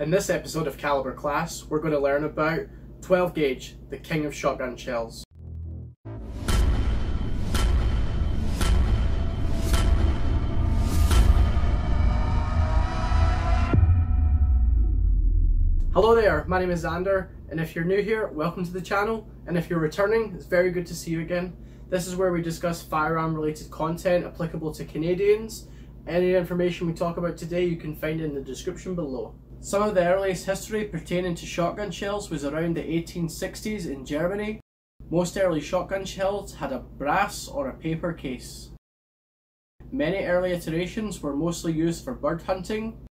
In this episode of Calibre Class, we're going to learn about 12 gauge, the king of shotgun shells. Hello there, my name is Zander, and if you're new here, welcome to the channel, and if you're returning, it's very good to see you again. This is where we discuss firearm related content applicable to Canadians. Any information we talk about today you can find in the description below. Some of the earliest history pertaining to shotgun shells was around the 1860s in Germany. Most early shotgun shells had a brass or a paper case. Many early iterations were mostly used for bird hunting.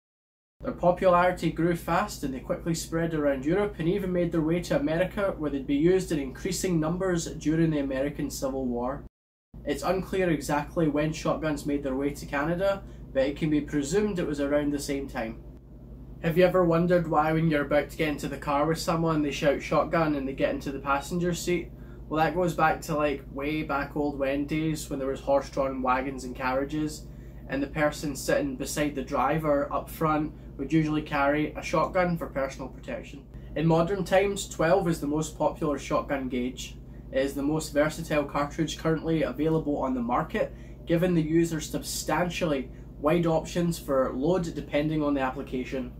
Their popularity grew fast and they quickly spread around Europe and even made their way to America where they'd be used in increasing numbers during the American Civil War. It's unclear exactly when shotguns made their way to Canada, but it can be presumed it was around the same time. Have you ever wondered why when you're about to get into the car with someone they shout shotgun and they get into the passenger seat? Well that goes back to like way back old West days when there was horse-drawn wagons and carriages and the person sitting beside the driver up front would usually carry a shotgun for personal protection. In modern times, 12 is the most popular shotgun gauge. It is the most versatile cartridge currently available on the market, giving the user substantially wide options for load depending on the application.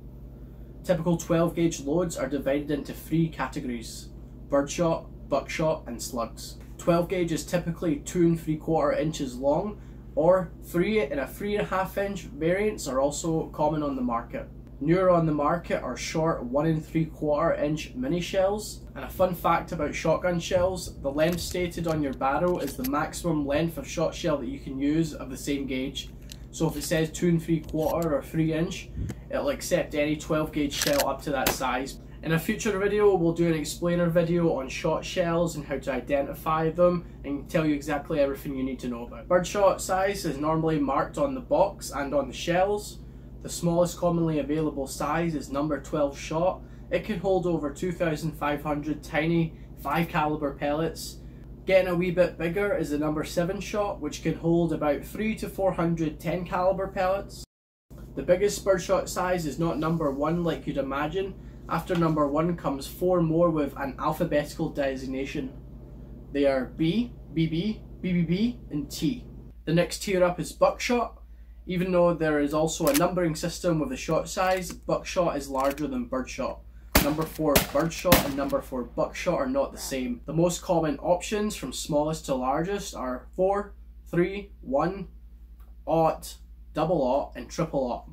Typical 12 gauge loads are divided into three categories birdshot, buckshot, and slugs. 12 gauge is typically 2 and 3 quarter inches long, or 3 and a 3.5 inch variants are also common on the market. Newer on the market are short 1 and 3 quarter inch mini shells. And a fun fact about shotgun shells, the length stated on your barrel is the maximum length of shot shell that you can use of the same gauge. So if it says 2 and 3 quarter or 3 inch, it'll accept any 12 gauge shell up to that size. In a future video, we'll do an explainer video on shot shells and how to identify them and tell you exactly everything you need to know about. Birdshot size is normally marked on the box and on the shells. The smallest commonly available size is number 12 shot. It can hold over 2,500 tiny 5 caliber pellets Getting a wee bit bigger is the number 7 shot which can hold about 3 to 400 10 caliber pellets. The biggest birdshot size is not number 1 like you'd imagine. After number 1 comes 4 more with an alphabetical designation. They are B, BB, BBB and T. The next tier up is buckshot. Even though there is also a numbering system with the shot size, buckshot is larger than birdshot. Number 4 birdshot and number 4 buckshot are not the same. The most common options from smallest to largest are 4, 3, 1, aught, double aught and triple aught.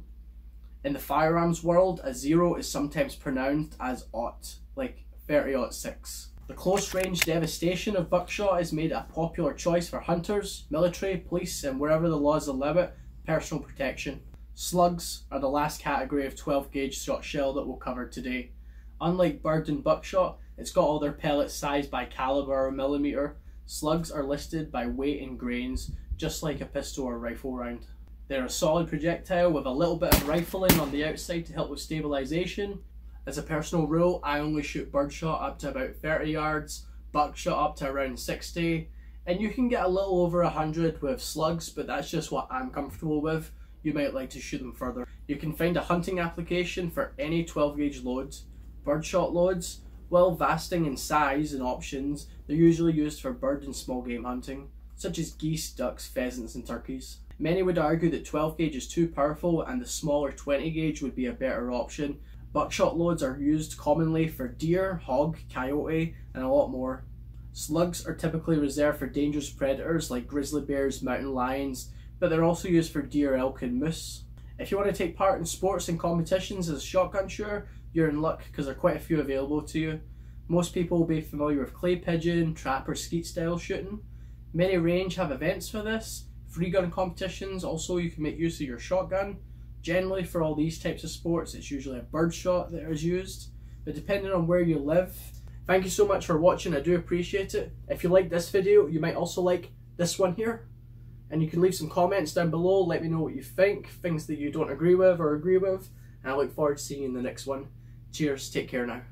In the firearms world, a 0 is sometimes pronounced as aught, like 30 6. The close range devastation of buckshot is made a popular choice for hunters, military, police and wherever the laws allow it, personal protection. Slugs are the last category of 12 gauge shot shell that we'll cover today. Unlike bird and buckshot, it's got all their pellets sized by caliber or millimeter. Slugs are listed by weight and grains, just like a pistol or rifle round. They're a solid projectile with a little bit of rifling on the outside to help with stabilization. As a personal rule, I only shoot birdshot up to about 30 yards, buckshot up to around 60, and you can get a little over 100 with slugs, but that's just what I'm comfortable with. You might like to shoot them further. You can find a hunting application for any 12 gauge loads. Birdshot loads, while vasting in size and options, they're usually used for bird and small game hunting, such as geese, ducks, pheasants and turkeys. Many would argue that 12 gauge is too powerful and the smaller 20 gauge would be a better option. Buckshot loads are used commonly for deer, hog, coyote and a lot more. Slugs are typically reserved for dangerous predators like grizzly bears, mountain lions, but they're also used for deer, elk and moose. If you want to take part in sports and competitions as a shotgun shooter, you're in luck because there are quite a few available to you. Most people will be familiar with clay pigeon, trap or skeet style shooting. Many range have events for this. Three gun competitions, also you can make use of your shotgun. Generally for all these types of sports it's usually a bird shot that is used. But depending on where you live, thank you so much for watching, I do appreciate it. If you like this video, you might also like this one here. And you can leave some comments down below, let me know what you think, things that you don't agree with or agree with. And I look forward to seeing you in the next one. Cheers, take care now.